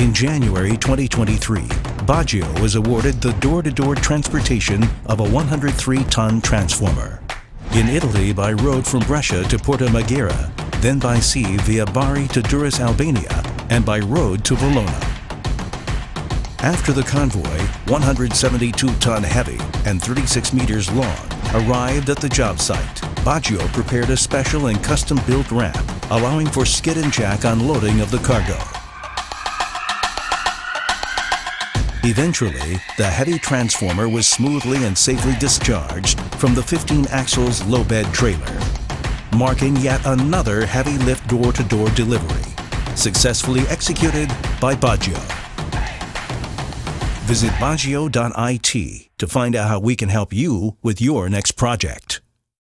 In January 2023, Baggio was awarded the door-to-door transportation of a 103-ton transformer. In Italy by road from Brescia to Porto Marghera, then by sea via Bari to Durrës, Albania, and by road to Valona. After the convoy, 172-ton heavy and 36 meters long, arrived at the job site, Baggio prepared a special and custom-built ramp, allowing for skid and jack unloading of the cargo. Eventually, the heavy transformer was smoothly and safely discharged from the 15 axles low bed trailer, marking yet another heavy lift door-to-door delivery, successfully executed by Baggio. Visit Baggio.it to find out how we can help you with your next project.